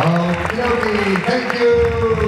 Um, Yogi, thank you.